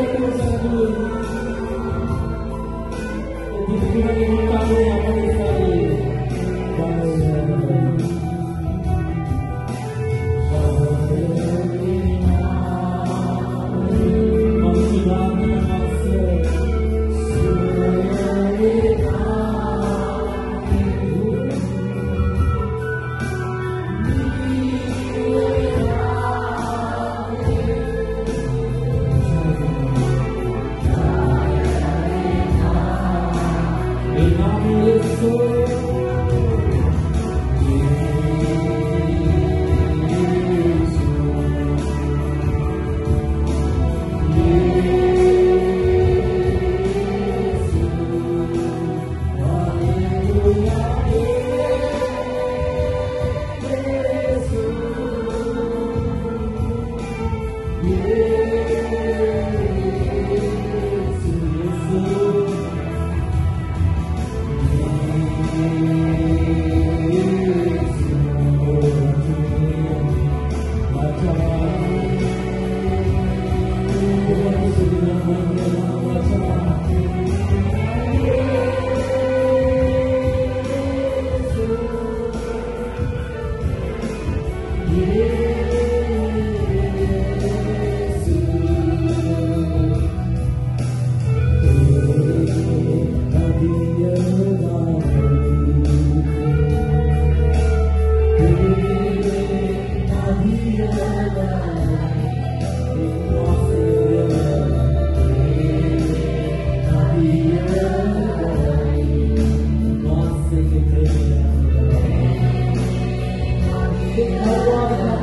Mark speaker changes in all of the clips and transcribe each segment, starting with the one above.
Speaker 1: Deus, Lord.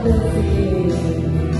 Speaker 1: the feeling.